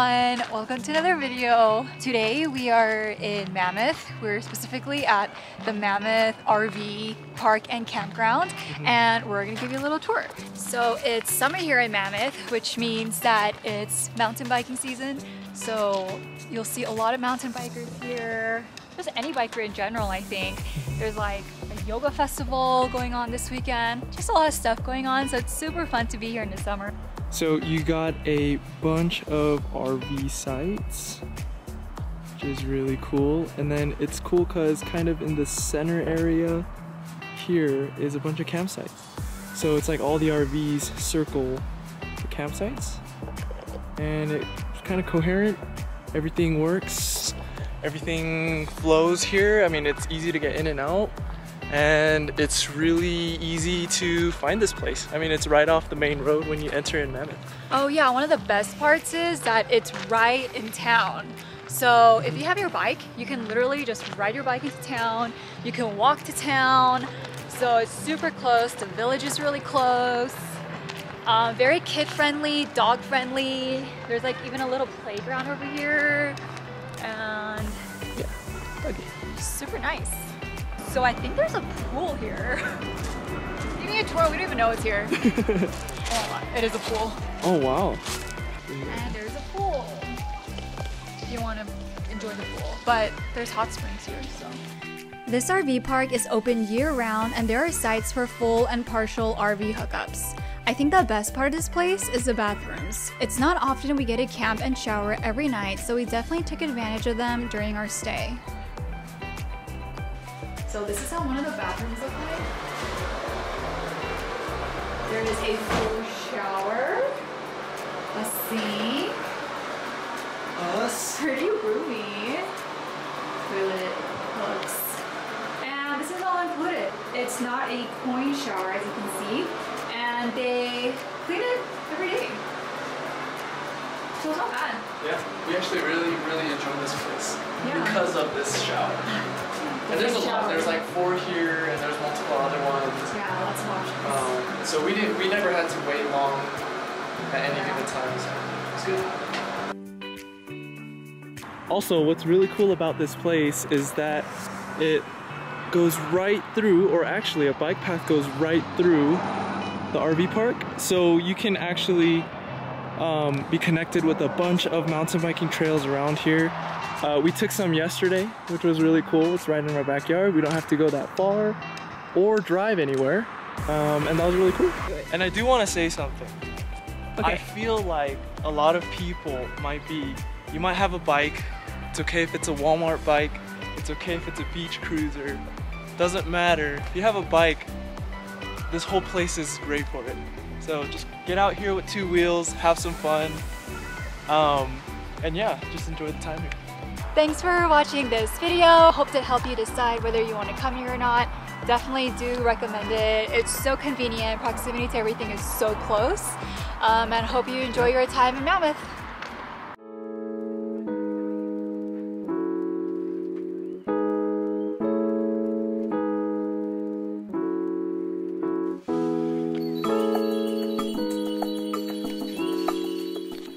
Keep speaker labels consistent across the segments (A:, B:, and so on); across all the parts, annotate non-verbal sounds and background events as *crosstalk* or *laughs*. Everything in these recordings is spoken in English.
A: welcome to another video. Today we are in Mammoth. We're specifically at the Mammoth RV Park and Campground mm-hmm. and we're gonna give you a little tour. So it's summer here in Mammoth, which means that it's mountain biking season. So you'll see a lot of mountain bikers here. Just any biker in general, I think. There's like a yoga festival going on this weekend. Just a lot of stuff going on, so it's super fun to be here in the summer.
B: So you got a bunch of RV sites, which is really cool. And then it's cool because kind of in the center area here is a bunch of campsites. So it's like all the RVs circle the campsites and it's kind of coherent. Everything works. Everything flows here. I mean, it's easy to get in and out and it's really easy to find this place. I mean, it's right off the main road when you enter in Mammoth.
A: Oh yeah, one of the best parts is that it's right in town. So if you have your bike, you can literally just ride your bike into town. You can walk to town. So it's super close. The village is really close. Um, very kid friendly, dog friendly. There's like even a little playground over here. And
B: yeah, doggy.
A: Super nice. So I think there's a pool here. *laughs* Give me a tour, we don't even know it's here. oh, *laughs* it is a pool.
B: Oh wow.
A: And there's a pool. If you want to enjoy the pool. But there's hot springs here, so. This RV park is open year-round and there are sites for full and partial RV hookups. I think the best part of this place is the bathrooms. It's not often we get to camp and shower every night, so we definitely took advantage of them during our stay. So this is how one of the bathrooms look like. There is a full shower, a sink,
B: us,
A: pretty roomy, toilet hooks, and this is all included. It's not a coin shower as you can see, and they clean it every day. So it's not bad.
B: Yeah, we actually really, really enjoy this place yeah. because of this shower. And there's a lot. There's like four here, and there's multiple other ones.
A: Yeah, lots of options.
B: Um, so we didn't. We never had to wait long at any given time. So it's good. Also, what's really cool about this place is that it goes right through, or actually a bike path goes right through the RV park. So you can actually um, be connected with a bunch of mountain biking trails around here uh, we took some yesterday, which was really cool. It's right in our backyard. We don't have to go that far or drive anywhere. Um, and that was really cool. And I do want to say something. Okay. I feel like a lot of people might be, you might have a bike. It's okay if it's a Walmart bike. It's okay if it's a beach cruiser. Doesn't matter. If you have a bike, this whole place is great for it. So just get out here with two wheels, have some fun. Um, and yeah, just enjoy the time here.
A: Thanks for watching this video. Hope to help you decide whether you want to come here or not. Definitely do recommend it. It's so convenient. Proximity to everything is so close. Um, and hope you enjoy your time in Mammoth.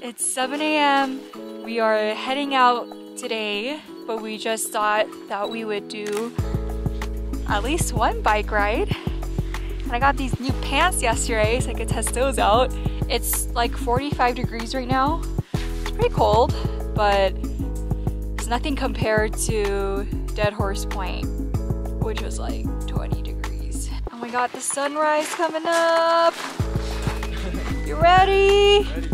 A: It's 7 a.m. We are heading out today, but we just thought that we would do at least one bike ride. And I got these new pants yesterday so I could test those out. It's like 45 degrees right now. It's pretty cold, but it's nothing compared to Dead Horse Point, which was like 20 degrees. Oh my god, the sunrise coming up! You ready?
B: ready.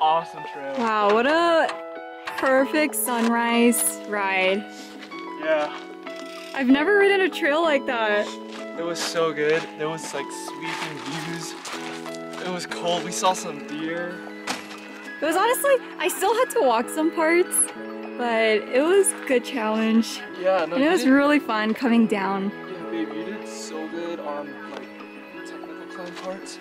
A: That
B: was an awesome trail.
A: Wow, what a perfect sunrise ride.
B: Yeah.
A: I've never ridden a trail like that.
B: It was so good. There was like sweeping views. It was cold. We saw some deer.
A: It was honestly, I still had to walk some parts, but it was a good challenge.
B: Yeah, no,
A: And it was
B: did-
A: really fun coming down.
B: Yeah, babe, you did so good on like the technical climb parts.